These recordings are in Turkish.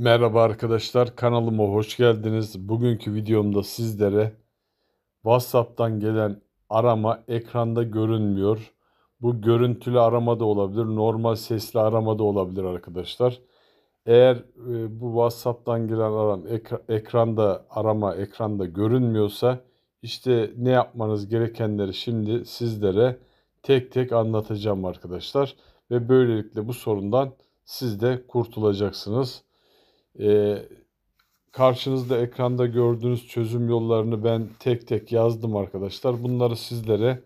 Merhaba arkadaşlar, kanalıma hoş geldiniz. Bugünkü videomda sizlere WhatsApp'tan gelen arama ekranda görünmüyor. Bu görüntülü arama da olabilir, normal sesli arama da olabilir arkadaşlar. Eğer e, bu WhatsApp'tan gelen aram ekra- ekranda arama ekranda görünmüyorsa işte ne yapmanız gerekenleri şimdi sizlere tek tek anlatacağım arkadaşlar ve böylelikle bu sorundan siz de kurtulacaksınız. Ee, karşınızda ekranda gördüğünüz çözüm yollarını ben tek tek yazdım arkadaşlar. Bunları sizlere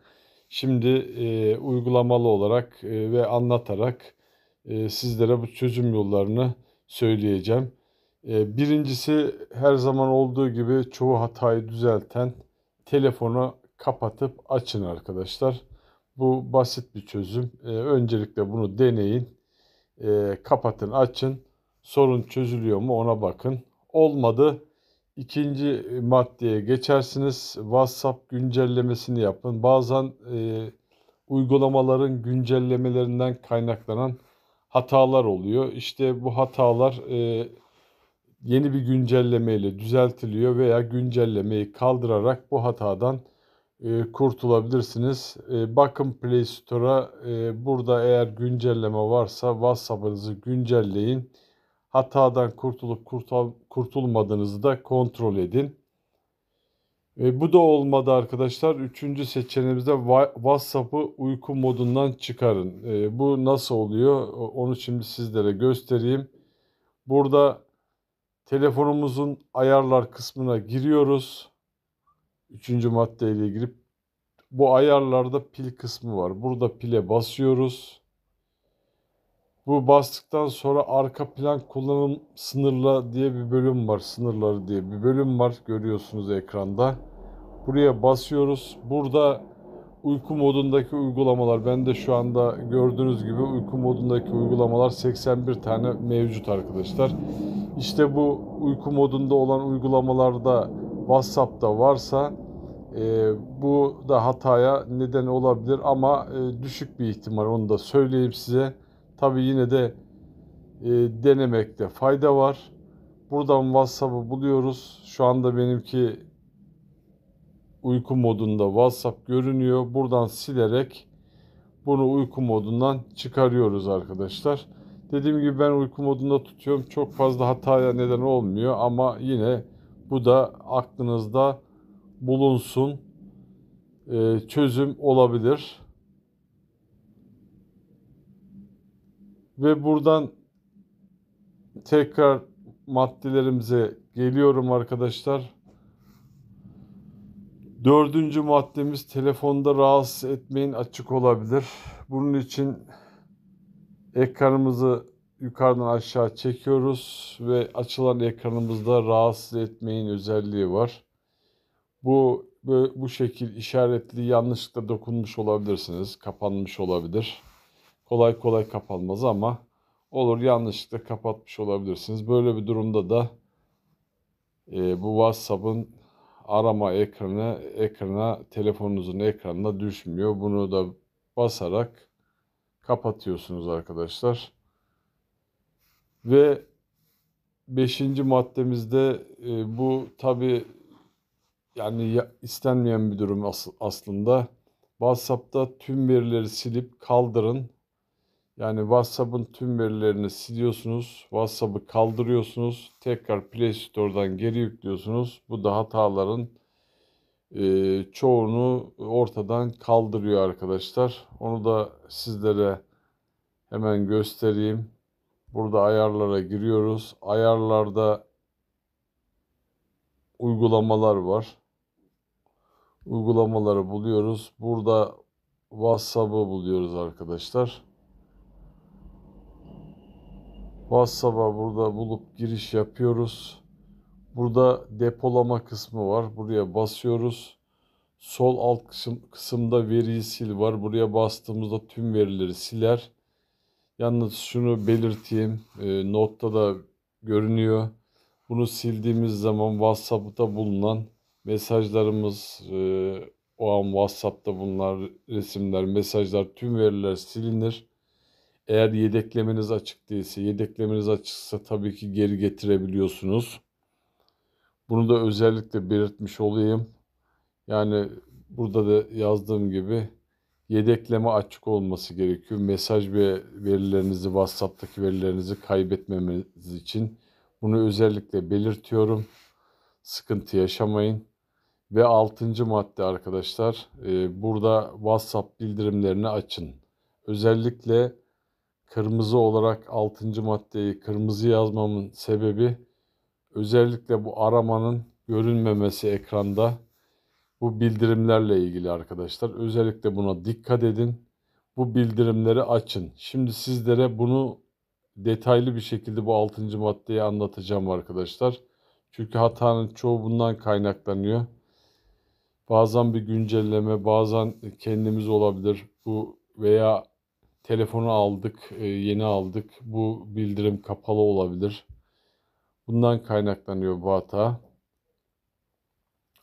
şimdi e, uygulamalı olarak e, ve anlatarak e, sizlere bu çözüm yollarını söyleyeceğim. E, birincisi her zaman olduğu gibi çoğu hatayı düzelten telefonu kapatıp açın arkadaşlar. Bu basit bir çözüm. E, öncelikle bunu deneyin. E, kapatın, açın sorun çözülüyor mu ona bakın. Olmadı. İkinci maddeye geçersiniz. WhatsApp güncellemesini yapın. Bazen e, uygulamaların güncellemelerinden kaynaklanan hatalar oluyor. İşte bu hatalar e, yeni bir güncellemeyle düzeltiliyor veya güncellemeyi kaldırarak bu hatadan e, kurtulabilirsiniz. E, bakın Play Store'a e, burada eğer güncelleme varsa WhatsApp'ınızı güncelleyin hatadan kurtulup kurtul kurtulmadığınızı da kontrol edin. E, bu da olmadı arkadaşlar. Üçüncü seçeneğimizde WhatsApp'ı uyku modundan çıkarın. E, bu nasıl oluyor? Onu şimdi sizlere göstereyim. Burada telefonumuzun ayarlar kısmına giriyoruz. Üçüncü maddeyle girip bu ayarlarda pil kısmı var. Burada pile basıyoruz. Bu bastıktan sonra arka plan kullanım sınırla diye bir bölüm var. Sınırları diye bir bölüm var. Görüyorsunuz ekranda. Buraya basıyoruz. Burada uyku modundaki uygulamalar. Ben de şu anda gördüğünüz gibi uyku modundaki uygulamalar 81 tane mevcut arkadaşlar. İşte bu uyku modunda olan uygulamalarda WhatsApp'ta varsa e, bu da hataya neden olabilir ama e, düşük bir ihtimal onu da söyleyeyim size. Tabi yine de e, denemekte fayda var. Buradan WhatsApp'ı buluyoruz. Şu anda benimki uyku modunda WhatsApp görünüyor. Buradan silerek bunu uyku modundan çıkarıyoruz arkadaşlar. Dediğim gibi ben uyku modunda tutuyorum. Çok fazla hataya neden olmuyor ama yine bu da aklınızda bulunsun. Ee, çözüm olabilir. Ve buradan tekrar maddelerimize geliyorum arkadaşlar. Dördüncü maddemiz telefonda rahatsız etmeyin açık olabilir. Bunun için ekranımızı yukarıdan aşağı çekiyoruz ve açılan ekranımızda rahatsız etmeyin özelliği var. Bu bu şekil işaretli yanlışlıkla dokunmuş olabilirsiniz. Kapanmış olabilir kolay kolay kapanmaz ama olur yanlışlıkla kapatmış olabilirsiniz. Böyle bir durumda da e, bu WhatsApp'ın arama ekranı ekrana telefonunuzun ekranına düşmüyor. Bunu da basarak kapatıyorsunuz arkadaşlar. Ve beşinci maddemizde e, bu tabi yani istenmeyen bir durum as aslında. WhatsApp'ta tüm verileri silip kaldırın yani WhatsApp'ın tüm verilerini siliyorsunuz. WhatsApp'ı kaldırıyorsunuz. Tekrar Play Store'dan geri yüklüyorsunuz. Bu da hataların e, çoğunu ortadan kaldırıyor arkadaşlar. Onu da sizlere hemen göstereyim. Burada ayarlara giriyoruz. Ayarlarda uygulamalar var. Uygulamaları buluyoruz. Burada WhatsApp'ı buluyoruz arkadaşlar. WhatsApp'a burada bulup giriş yapıyoruz. Burada depolama kısmı var. Buraya basıyoruz. Sol alt kısım, kısımda veriyi sil var. Buraya bastığımızda tüm verileri siler. Yalnız şunu belirteyim. E, notta da görünüyor. Bunu sildiğimiz zaman WhatsApp'ta bulunan mesajlarımız, e, o an WhatsApp'ta bulunan resimler, mesajlar, tüm veriler silinir. Eğer yedeklemeniz açık değilse, yedeklemeniz açıksa tabii ki geri getirebiliyorsunuz. Bunu da özellikle belirtmiş olayım. Yani burada da yazdığım gibi yedekleme açık olması gerekiyor. Mesaj ve verilerinizi, WhatsApp'taki verilerinizi kaybetmemeniz için bunu özellikle belirtiyorum. Sıkıntı yaşamayın. Ve altıncı madde arkadaşlar, e, burada WhatsApp bildirimlerini açın. Özellikle kırmızı olarak altıncı maddeyi kırmızı yazmamın sebebi özellikle bu aramanın görünmemesi ekranda bu bildirimlerle ilgili arkadaşlar. Özellikle buna dikkat edin. Bu bildirimleri açın. Şimdi sizlere bunu detaylı bir şekilde bu 6. maddeyi anlatacağım arkadaşlar. Çünkü hatanın çoğu bundan kaynaklanıyor. Bazen bir güncelleme, bazen kendimiz olabilir. Bu veya telefonu aldık, e, yeni aldık. Bu bildirim kapalı olabilir. Bundan kaynaklanıyor bu hata.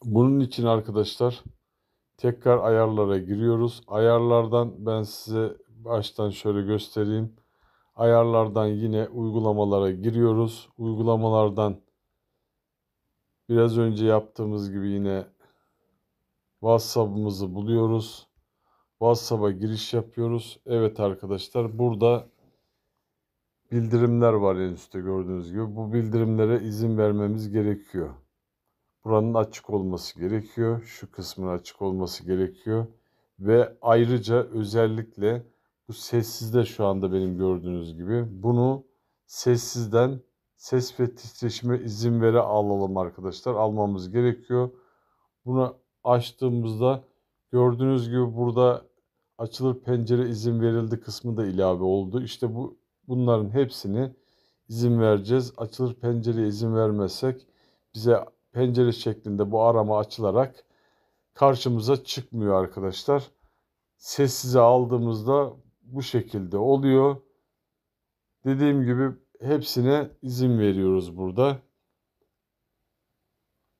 Bunun için arkadaşlar tekrar ayarlara giriyoruz. Ayarlardan ben size baştan şöyle göstereyim. Ayarlardan yine uygulamalara giriyoruz. Uygulamalardan biraz önce yaptığımız gibi yine WhatsApp'ımızı buluyoruz. WhatsApp'a giriş yapıyoruz. Evet arkadaşlar burada bildirimler var en üstte gördüğünüz gibi. Bu bildirimlere izin vermemiz gerekiyor. Buranın açık olması gerekiyor. Şu kısmın açık olması gerekiyor. Ve ayrıca özellikle bu sessizde şu anda benim gördüğünüz gibi. Bunu sessizden ses ve titreşime izin vere alalım arkadaşlar. Almamız gerekiyor. Bunu açtığımızda gördüğünüz gibi burada açılır pencere izin verildi kısmı da ilave oldu. İşte bu bunların hepsini izin vereceğiz. Açılır pencereye izin vermezsek bize pencere şeklinde bu arama açılarak karşımıza çıkmıyor arkadaşlar. Sessize aldığımızda bu şekilde oluyor. Dediğim gibi hepsine izin veriyoruz burada.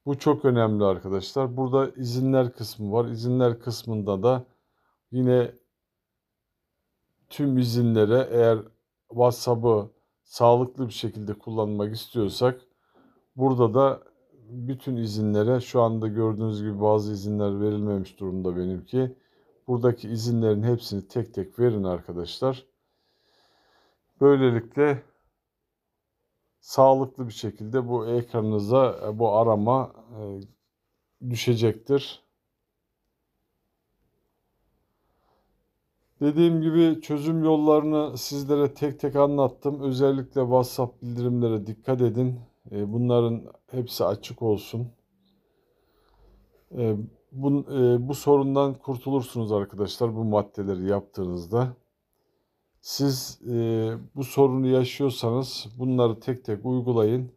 Bu çok önemli arkadaşlar. Burada izinler kısmı var. İzinler kısmında da yine tüm izinlere eğer WhatsApp'ı sağlıklı bir şekilde kullanmak istiyorsak burada da bütün izinlere şu anda gördüğünüz gibi bazı izinler verilmemiş durumda benimki. Buradaki izinlerin hepsini tek tek verin arkadaşlar. Böylelikle sağlıklı bir şekilde bu ekranınıza bu arama e, düşecektir. Dediğim gibi çözüm yollarını sizlere tek tek anlattım. Özellikle WhatsApp bildirimlere dikkat edin. E, bunların hepsi açık olsun. E, bu, e, bu sorundan kurtulursunuz arkadaşlar bu maddeleri yaptığınızda. Siz bu sorunu yaşıyorsanız bunları tek tek uygulayın.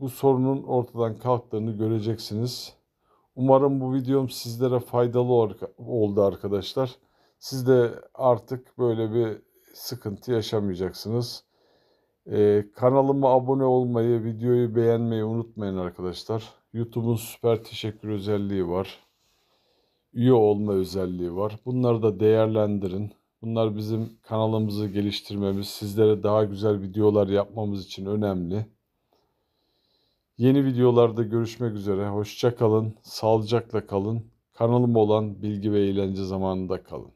Bu sorunun ortadan kalktığını göreceksiniz. Umarım bu videom sizlere faydalı oldu arkadaşlar. Siz de artık böyle bir sıkıntı yaşamayacaksınız. Ee, kanalıma abone olmayı, videoyu beğenmeyi unutmayın arkadaşlar. YouTube'un süper teşekkür özelliği var. Üye olma özelliği var. Bunları da değerlendirin. Bunlar bizim kanalımızı geliştirmemiz, sizlere daha güzel videolar yapmamız için önemli. Yeni videolarda görüşmek üzere. Hoşça kalın, sağlıcakla kalın. Kanalım olan bilgi ve eğlence zamanında kalın.